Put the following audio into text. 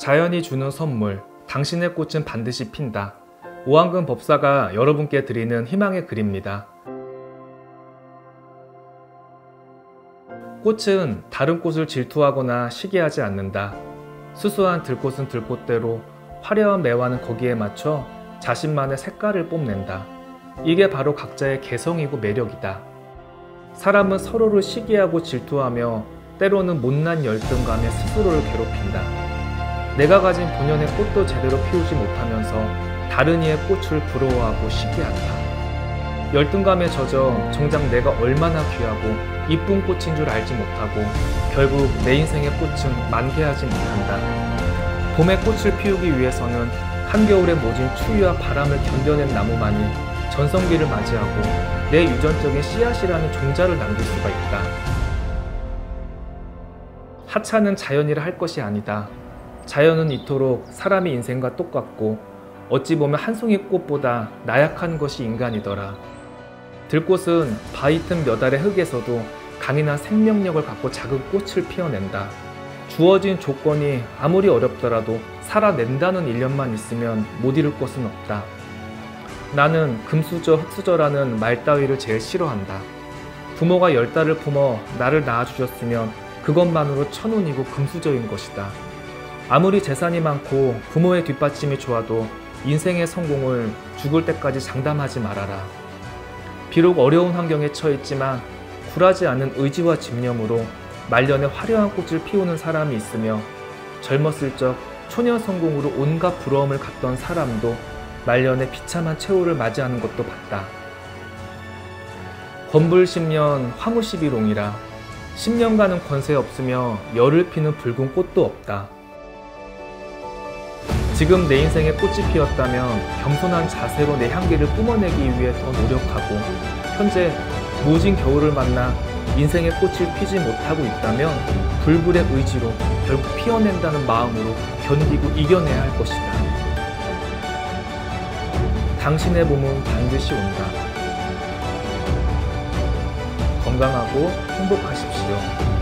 자연이 주는 선물, 당신의 꽃은 반드시 핀다. 오한근 법사가 여러분께 드리는 희망의 글입니다. 꽃은 다른 꽃을 질투하거나 시기하지 않는다. 수수한 들꽃은 들꽃대로 화려한 매화는 거기에 맞춰 자신만의 색깔을 뽐낸다. 이게 바로 각자의 개성이고 매력이다. 사람은 서로를 시기하고 질투하며 때로는 못난 열등감에 스스로를 괴롭힌다. 내가 가진 본연의 꽃도 제대로 피우지 못하면서 다른 이의 꽃을 부러워하고 시기한다. 열등감에 젖어 정작 내가 얼마나 귀하고 이쁜 꽃인 줄 알지 못하고 결국 내 인생의 꽃은 만개하지 못한다. 봄에 꽃을 피우기 위해서는 한겨울에 모진 추위와 바람을 견뎌낸 나무만이 전성기를 맞이하고 내 유전적인 씨앗이라는 종자를 남길 수가 있다. 하찮은 자연이라 할 것이 아니다. 자연은 이토록 사람의 인생과 똑같고 어찌 보면 한 송이 꽃보다 나약한 것이 인간이더라. 들꽃은 바위 틈 몇 알의 흙에서도 강인한 생명력을 갖고 작은 꽃을 피워낸다. 주어진 조건이 아무리 어렵더라도 살아낸다는 일념만 있으면 못 이룰 것은 없다. 나는 금수저, 흑수저라는 말 따위를 제일 싫어한다. 부모가 열 달을 품어 나를 낳아주셨으면 그것만으로 천운이고 금수저인 것이다. 아무리 재산이 많고 부모의 뒷받침이 좋아도 인생의 성공을 죽을 때까지 장담하지 말아라. 비록 어려운 환경에 처했지만 굴하지 않은 의지와 집념으로 말년에 화려한 꽃을 피우는 사람이 있으며 젊었을 적 초년 성공으로 온갖 부러움을 갖던 사람도 말년에 비참한 최후를 맞이하는 것도 봤다. 권불 10년 화무 11롱이라 10년간은 권세 없으며 열을 피는 붉은 꽃도 없다. 지금 내 인생에 꽃이 피었다면 겸손한 자세로 내 향기를 뿜어내기 위해 더 노력하고 현재 모진 겨울을 만나 인생의 꽃을 피지 못하고 있다면 불굴의 의지로 결국 피어낸다는 마음으로 견디고 이겨내야 할 것이다. 당신의 봄은 반드시 온다. 건강하고 행복하십시오.